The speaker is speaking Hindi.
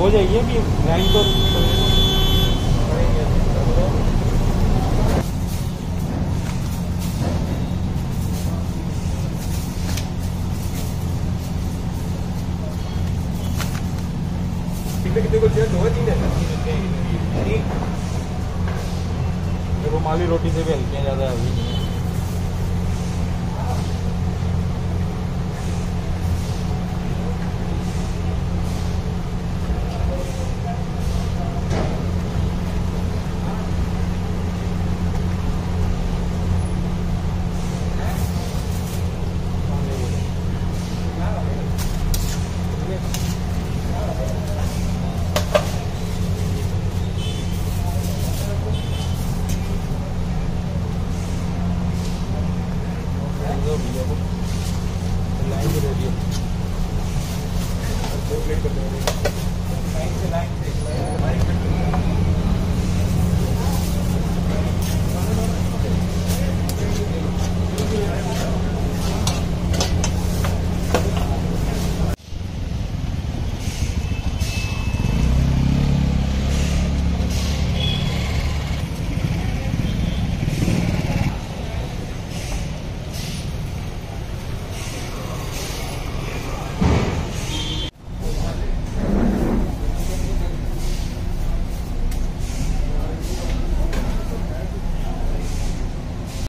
हो जाइए कि रैंक तो कितने कितने को चाहिए दो है तीन है? तीन रुमाली रोटी से भी हल्के हैं ज़्यादा दो भैया को। लाइन से दे दिए दो प्लेट कर दो लाइन से लाइन से।